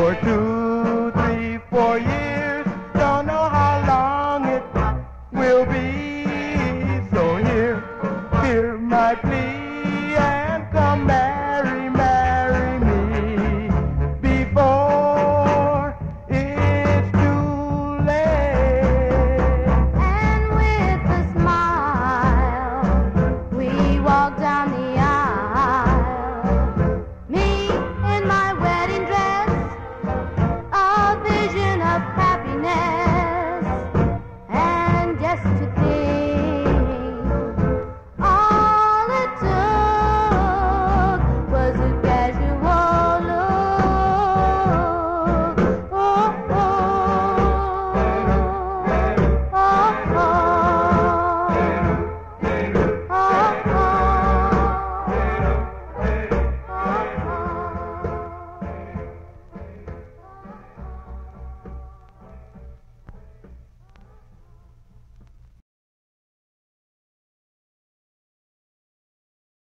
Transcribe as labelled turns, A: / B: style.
A: for two, three, four years. Don't know how long it will be. So here, hear my plea.